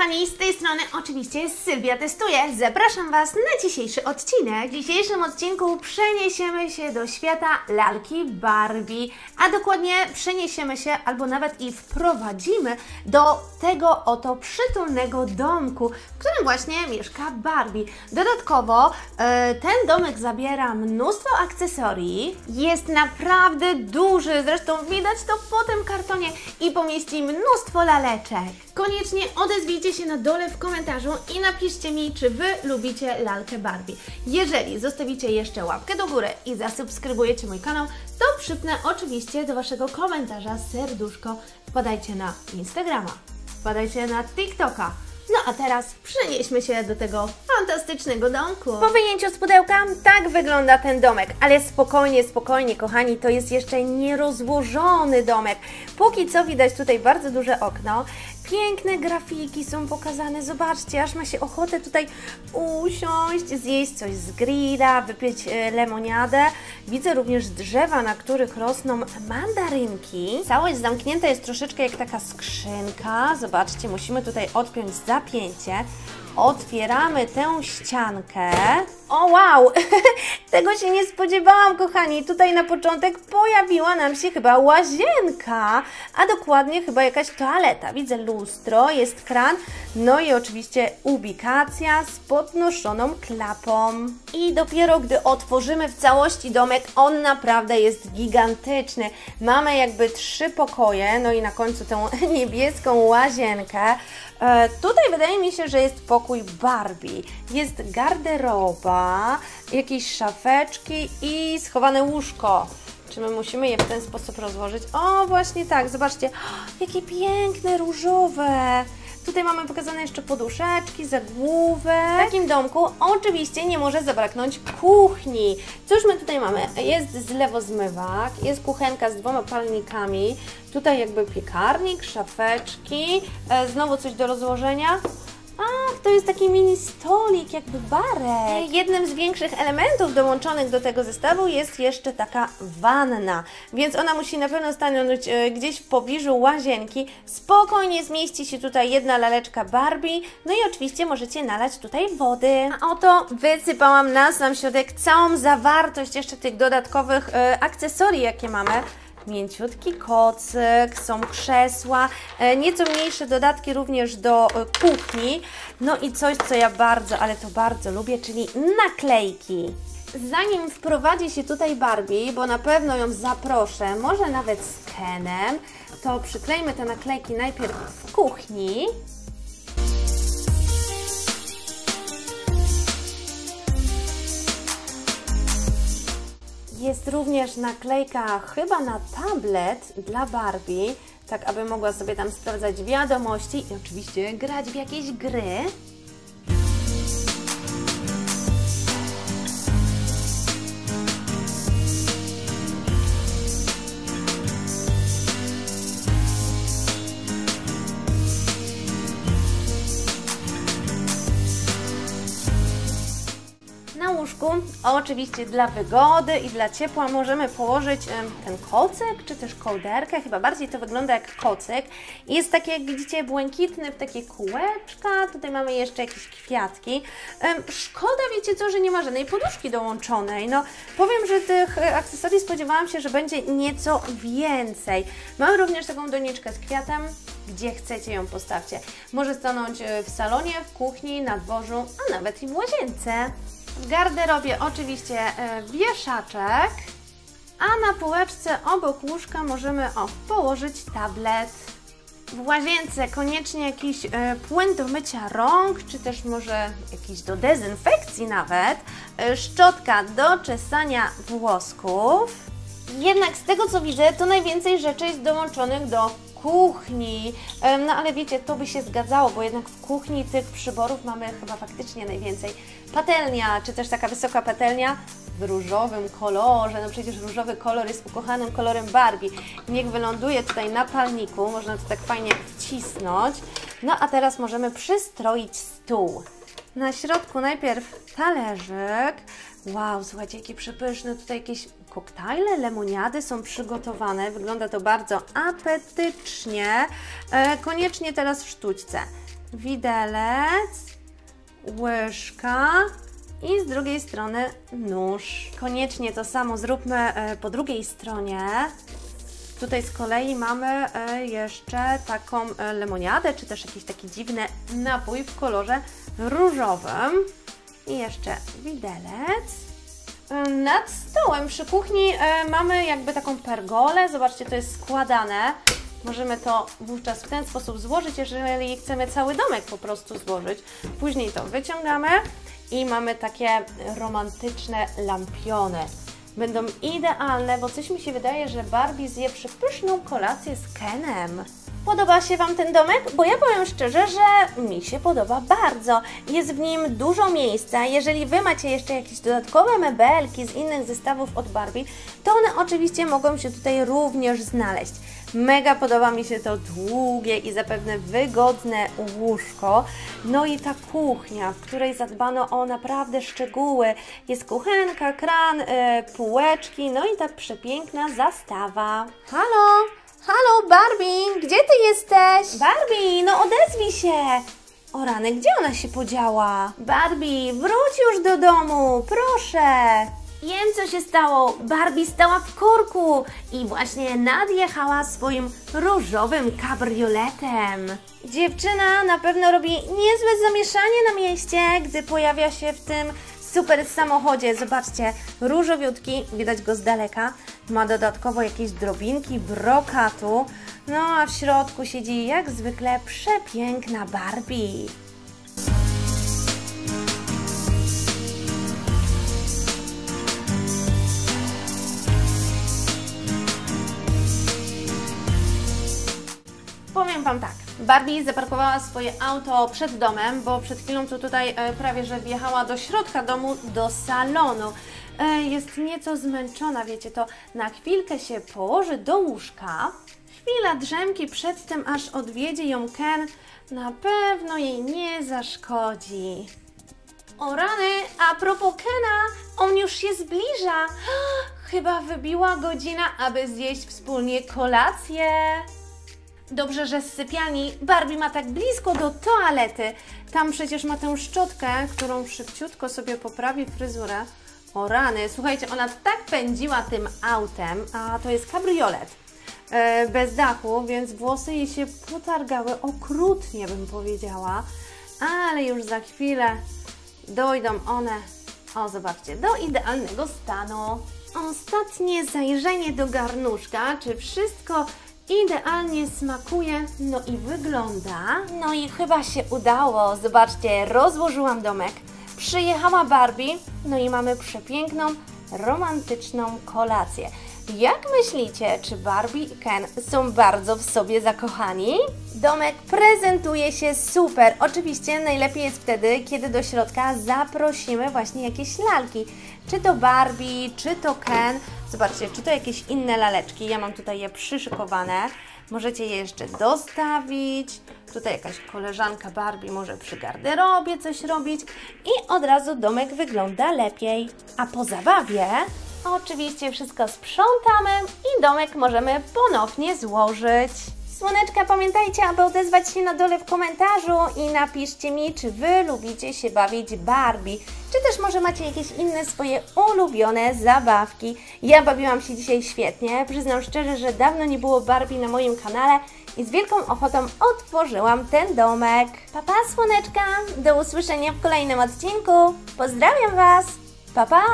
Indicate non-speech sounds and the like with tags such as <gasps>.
kochani, z tej strony oczywiście Sylwia Testuje. Zapraszam Was na dzisiejszy odcinek. W dzisiejszym odcinku przeniesiemy się do świata lalki Barbie, a dokładnie przeniesiemy się albo nawet i wprowadzimy do tego oto przytulnego domku, w którym właśnie mieszka Barbie. Dodatkowo e, ten domek zabiera mnóstwo akcesorii, jest naprawdę duży, zresztą widać to po tym kartonie i pomieści mnóstwo laleczek. Koniecznie odezwijcie się na dole w komentarzu i napiszcie mi, czy Wy lubicie lalkę Barbie. Jeżeli zostawicie jeszcze łapkę do góry i zasubskrybujecie mój kanał, to przypnę oczywiście do Waszego komentarza serduszko. Wpadajcie na Instagrama, wpadajcie na TikToka. No a teraz przenieśmy się do tego fantastycznego domku. Po wyjęciu z pudełka tak wygląda ten domek, ale spokojnie, spokojnie kochani, to jest jeszcze nierozłożony domek. Póki co widać tutaj bardzo duże okno, piękne grafiki są pokazane, zobaczcie, aż ma się ochotę tutaj usiąść, zjeść coś z grilla, wypić e, lemoniadę. Widzę również drzewa, na których rosną mandarynki. Całość zamknięta jest troszeczkę jak taka skrzynka, zobaczcie, musimy tutaj odpiąć zapięcie. Otwieramy tę ściankę. O wow! <laughs> Tego się nie spodziewałam, kochani. Tutaj na początek pojawiła nam się chyba łazienka, a dokładnie chyba jakaś toaleta. Widzę lustro, jest kran, no i oczywiście ubikacja z podnoszoną klapą. I dopiero gdy otworzymy w całości domek, on naprawdę jest gigantyczny. Mamy jakby trzy pokoje, no i na końcu tę <laughs> niebieską łazienkę. E, tutaj wydaje mi się, że jest pokój Barbie. Jest garderoba, jakieś szafeczki i schowane łóżko. Czy my musimy je w ten sposób rozłożyć? O, właśnie tak, zobaczcie, <gasps> jakie piękne, różowe. Tutaj mamy pokazane jeszcze poduszeczki, zagłówek. W takim domku oczywiście nie może zabraknąć kuchni. Cóż my tutaj mamy? Jest zlewozmywak, jest kuchenka z dwoma palnikami, tutaj jakby piekarnik, szafeczki, e, znowu coś do rozłożenia. Ach, to jest taki mini stolik, jakby barek. Jednym z większych elementów dołączonych do tego zestawu jest jeszcze taka wanna, więc ona musi na pewno stanąć e, gdzieś w pobliżu łazienki. Spokojnie zmieści się tutaj jedna laleczka Barbie, no i oczywiście możecie nalać tutaj wody. A oto wysypałam na sam środek całą zawartość jeszcze tych dodatkowych e, akcesorii, jakie mamy mięciutki kocyk, są krzesła, e, nieco mniejsze dodatki również do e, kuchni. No i coś, co ja bardzo, ale to bardzo lubię, czyli naklejki. Zanim wprowadzi się tutaj Barbie, bo na pewno ją zaproszę, może nawet z Kenem, to przyklejmy te naklejki najpierw w kuchni. Jest również naklejka chyba na tablet dla Barbie, tak aby mogła sobie tam sprawdzać wiadomości i oczywiście grać w jakieś gry. Łóżku, oczywiście dla wygody i dla ciepła, możemy położyć ten kocyk, czy też kołderkę. Chyba bardziej to wygląda jak kocyk. Jest taki, jak widzicie, błękitny w takie kółeczka. Tutaj mamy jeszcze jakieś kwiatki. Szkoda, wiecie co, że nie ma żadnej poduszki dołączonej. No, powiem, że tych e, akcesorii spodziewałam się, że będzie nieco więcej. Mamy również taką doniczkę z kwiatem. Gdzie chcecie ją postawcie. Może stanąć e, w salonie, w kuchni, na dworzu, a nawet i w łazience. W garderobie oczywiście e, wieszaczek, a na półeczce obok łóżka możemy o, położyć tablet. W łazience koniecznie jakiś e, płyn do mycia rąk, czy też może jakiś do dezynfekcji nawet, e, szczotka do czesania włosków. Jednak z tego co widzę, to najwięcej rzeczy jest dołączonych do kuchni. No ale wiecie, to by się zgadzało, bo jednak w kuchni tych przyborów mamy chyba faktycznie najwięcej. Patelnia, czy też taka wysoka patelnia w różowym kolorze. No przecież różowy kolor jest ukochanym kolorem Barbie. Niech wyląduje tutaj na palniku, można to tak fajnie wcisnąć. No a teraz możemy przystroić stół. Na środku najpierw talerzyk. Wow, słuchajcie, jakie przepyszne tutaj jakieś koktajle, lemoniady są przygotowane. Wygląda to bardzo apetycznie. E, koniecznie teraz w sztućce. widelec, łyżka i z drugiej strony nóż. Koniecznie to samo zróbmy e, po drugiej stronie. Tutaj z kolei mamy e, jeszcze taką e, lemoniadę, czy też jakiś taki dziwny napój w kolorze różowym. I jeszcze widelec. Nad stołem przy kuchni e, mamy jakby taką pergolę. Zobaczcie, to jest składane. Możemy to wówczas w ten sposób złożyć, jeżeli chcemy cały domek po prostu złożyć. Później to wyciągamy i mamy takie romantyczne lampiony. Będą idealne, bo coś mi się wydaje, że Barbie zje przepyszną kolację z Kenem. Podoba się Wam ten domek? Bo ja powiem szczerze, że mi się podoba bardzo. Jest w nim dużo miejsca. Jeżeli Wy macie jeszcze jakieś dodatkowe mebelki z innych zestawów od Barbie, to one oczywiście mogą się tutaj również znaleźć. Mega podoba mi się to długie i zapewne wygodne łóżko. No i ta kuchnia, w której zadbano o naprawdę szczegóły. Jest kuchenka, kran, e, półeczki, no i ta przepiękna zastawa. Halo! Jesteś? Barbie, no odezwij się! O rany, gdzie ona się podziała? Barbie, wróć już do domu, proszę! Wiem, co się stało. Barbie stała w korku i właśnie nadjechała swoim różowym kabrioletem. Dziewczyna na pewno robi niezłe zamieszanie na mieście, gdy pojawia się w tym super samochodzie. Zobaczcie, różowiutki, widać go z daleka. Ma dodatkowo jakieś drobinki brokatu. No a w środku siedzi jak zwykle przepiękna Barbie. Powiem Wam tak, Barbie zaparkowała swoje auto przed domem, bo przed chwilą tu tutaj e, prawie że wjechała do środka domu, do salonu. E, jest nieco zmęczona, wiecie, to na chwilkę się położy do łóżka. Chwila drzemki przed tym, aż odwiedzie ją Ken, na pewno jej nie zaszkodzi. O rany, a propos Kena, on już się zbliża. <gasps> Chyba wybiła godzina, aby zjeść wspólnie kolację. Dobrze, że z sypialni Barbie ma tak blisko do toalety. Tam przecież ma tę szczotkę, którą szybciutko sobie poprawi fryzurę. O rany, słuchajcie, ona tak pędziła tym autem, a to jest kabriolet e, bez dachu, więc włosy jej się potargały okrutnie, bym powiedziała. Ale już za chwilę dojdą one, o zobaczcie, do idealnego stanu. Ostatnie zajrzenie do garnuszka, czy wszystko idealnie smakuje, no i wygląda. No i chyba się udało. Zobaczcie, rozłożyłam domek. Przyjechała Barbie, no i mamy przepiękną, romantyczną kolację. Jak myślicie, czy Barbie i Ken są bardzo w sobie zakochani? Domek prezentuje się super. Oczywiście najlepiej jest wtedy, kiedy do środka zaprosimy właśnie jakieś lalki. Czy to Barbie, czy to Ken. Zobaczcie, czy to jakieś inne laleczki. Ja mam tutaj je przyszykowane. Możecie je jeszcze dostawić. Tutaj jakaś koleżanka Barbie może przy garderobie coś robić i od razu domek wygląda lepiej. A po zabawie oczywiście wszystko sprzątamy i domek możemy ponownie złożyć. Słoneczka, pamiętajcie, aby odezwać się na dole w komentarzu i napiszcie mi, czy Wy lubicie się bawić Barbie, czy też może macie jakieś inne swoje ulubione zabawki. Ja bawiłam się dzisiaj świetnie, przyznam szczerze, że dawno nie było Barbie na moim kanale i z wielką ochotą otworzyłam ten domek. Papa, Słoneczka, do usłyszenia w kolejnym odcinku. Pozdrawiam Was, pa pa!